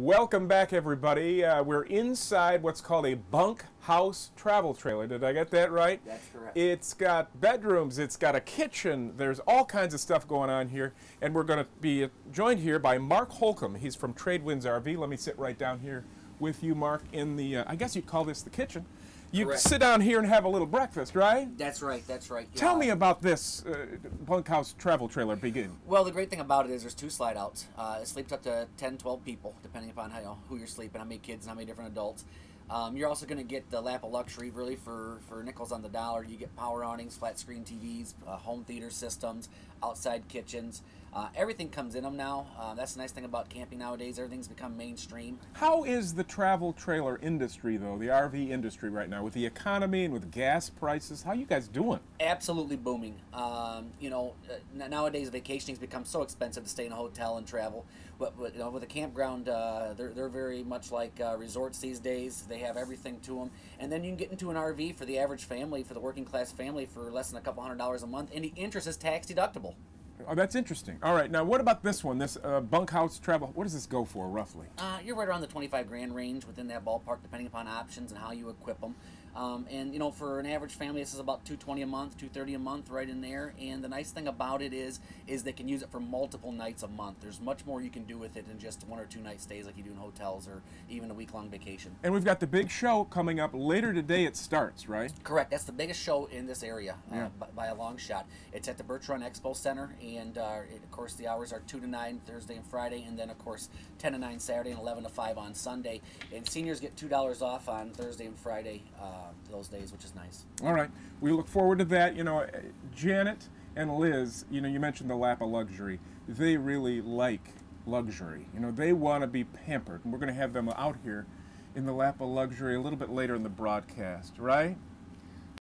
Welcome back, everybody. Uh, we're inside what's called a bunk house travel trailer. Did I get that right? That's correct. It's got bedrooms, it's got a kitchen, there's all kinds of stuff going on here. And we're going to be joined here by Mark Holcomb. He's from Tradewinds RV. Let me sit right down here with you, Mark, in the, uh, I guess you'd call this the kitchen. You Correct. sit down here and have a little breakfast, right? That's right. That's right. Tell me about this uh, bunkhouse travel trailer. Begin. Well, the great thing about it is there's two slide outs. Uh, it sleeps up to 10, 12 people, depending upon how, you know, who you're sleeping, how many kids, and how many different adults. Um, you're also going to get the lap of luxury, really, for, for nickels on the dollar. You get power awnings, flat screen TVs, uh, home theater systems, outside kitchens. Uh, everything comes in them now. Uh, that's the nice thing about camping nowadays. Everything's become mainstream. How is the travel trailer industry, though, the RV industry right now, with the economy and with gas prices? How you guys doing? absolutely booming. Um, you know, uh, nowadays vacationing's become so expensive to stay in a hotel and travel. But, but you know, with a campground, uh, they're, they're very much like uh, resorts these days. They have everything to them. And then you can get into an RV for the average family, for the working class family, for less than a couple hundred dollars a month. And the interest is tax deductible. Oh, that's interesting. All right, now what about this one, this uh, bunkhouse travel? What does this go for, roughly? Uh, you're right around the 25 grand range within that ballpark, depending upon options and how you equip them. Um, and you know, for an average family, this is about 220 a month, 230 a month, right in there. And the nice thing about it is, is they can use it for multiple nights a month. There's much more you can do with it than just one or two night stays like you do in hotels or even a week long vacation. And we've got the big show coming up later today. It starts, right? Correct. That's the biggest show in this area Yeah. uh, by, by a long shot. It's at the Run Expo Center, and uh, it, of course the hours are two to nine Thursday and Friday, and then of course ten to nine Saturday and eleven to five on Sunday. And seniors get two dollars off on Thursday and Friday uh, those days, which is nice. All right, we look forward to that. You know, uh, Janet and Liz, you know, you mentioned the lap of luxury. They really like luxury. You know, they want to be pampered, and we're going to have them out here in the lap of luxury a little bit later in the broadcast, right?